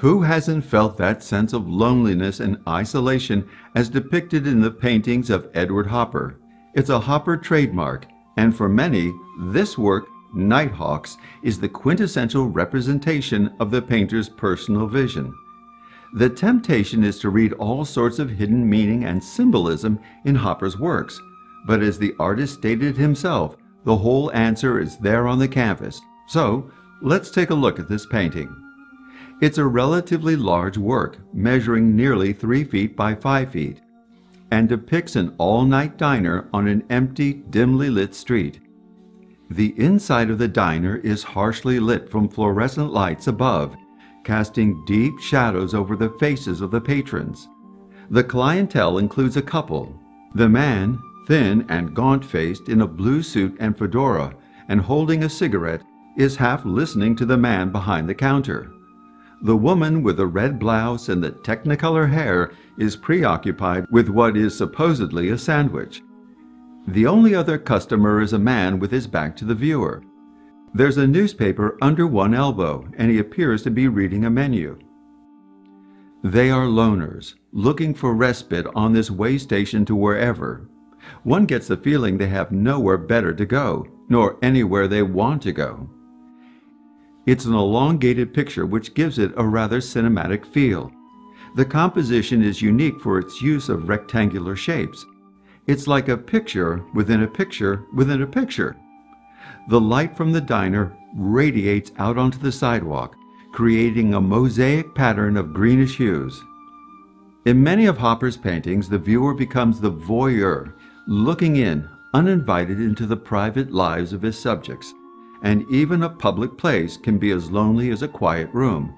Who hasn't felt that sense of loneliness and isolation as depicted in the paintings of Edward Hopper? It's a Hopper trademark, and for many, this work, Nighthawks, is the quintessential representation of the painter's personal vision. The temptation is to read all sorts of hidden meaning and symbolism in Hopper's works, but as the artist stated himself, the whole answer is there on the canvas. So, let's take a look at this painting. It's a relatively large work, measuring nearly 3 feet by 5 feet, and depicts an all-night diner on an empty, dimly lit street. The inside of the diner is harshly lit from fluorescent lights above, casting deep shadows over the faces of the patrons. The clientele includes a couple. The man, thin and gaunt-faced in a blue suit and fedora, and holding a cigarette, is half listening to the man behind the counter. The woman with the red blouse and the technicolor hair is preoccupied with what is supposedly a sandwich. The only other customer is a man with his back to the viewer. There's a newspaper under one elbow, and he appears to be reading a menu. They are loners, looking for respite on this way station to wherever, one gets the feeling they have nowhere better to go, nor anywhere they want to go. It's an elongated picture which gives it a rather cinematic feel. The composition is unique for its use of rectangular shapes. It's like a picture within a picture within a picture. The light from the diner radiates out onto the sidewalk, creating a mosaic pattern of greenish hues. In many of Hopper's paintings, the viewer becomes the voyeur looking in uninvited into the private lives of his subjects, and even a public place can be as lonely as a quiet room.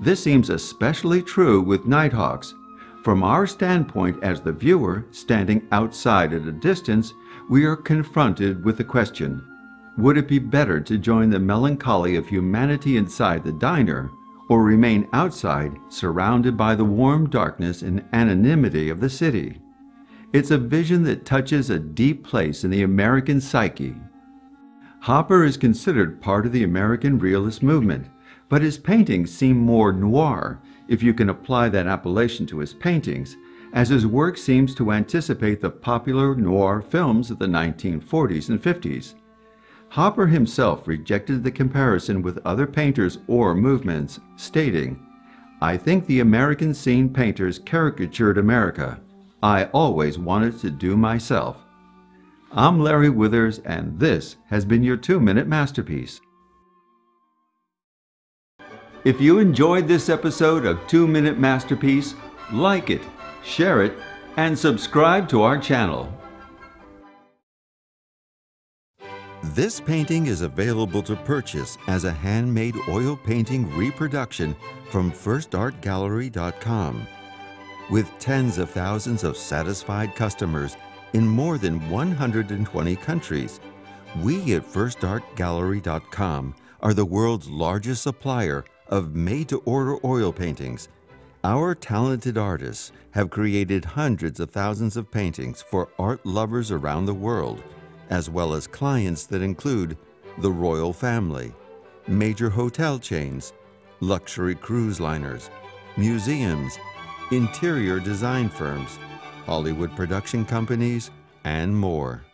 This seems especially true with Nighthawks. From our standpoint as the viewer, standing outside at a distance, we are confronted with the question, would it be better to join the melancholy of humanity inside the diner, or remain outside, surrounded by the warm darkness and anonymity of the city? It's a vision that touches a deep place in the American psyche. Hopper is considered part of the American realist movement, but his paintings seem more noir, if you can apply that appellation to his paintings, as his work seems to anticipate the popular noir films of the 1940s and 50s. Hopper himself rejected the comparison with other painters or movements, stating, I think the American scene painters caricatured America. I always wanted to do myself. I'm Larry Withers, and this has been your two minute masterpiece. If you enjoyed this episode of Two Minute Masterpiece, like it, share it, and subscribe to our channel. This painting is available to purchase as a handmade oil painting reproduction from FirstArtGallery.com with tens of thousands of satisfied customers in more than 120 countries. We at FirstArtGallery.com are the world's largest supplier of made-to-order oil paintings. Our talented artists have created hundreds of thousands of paintings for art lovers around the world, as well as clients that include the royal family, major hotel chains, luxury cruise liners, museums, interior design firms, Hollywood production companies, and more.